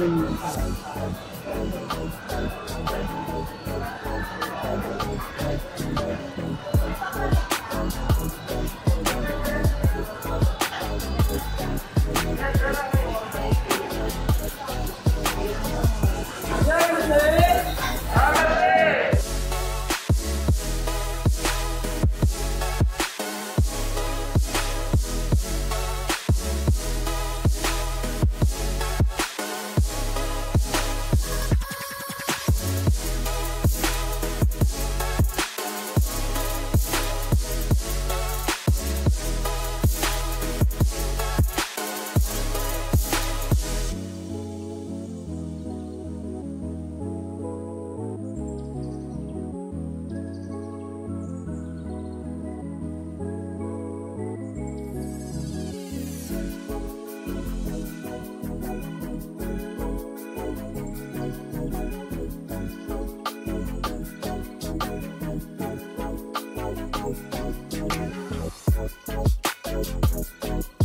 convenient. Thank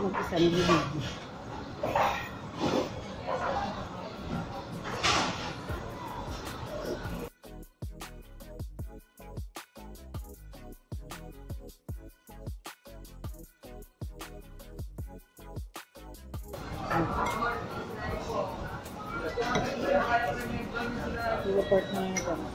como que está no vídeo. Vou cortar.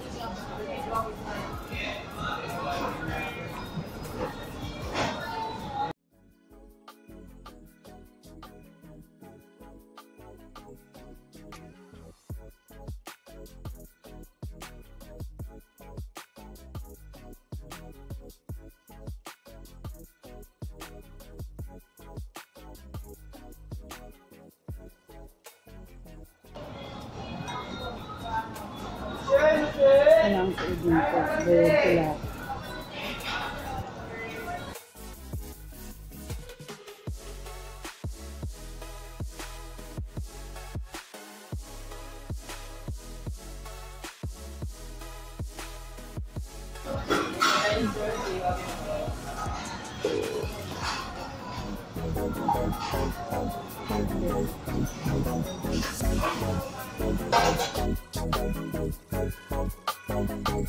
deep of the pillar. Thank you. We'll be.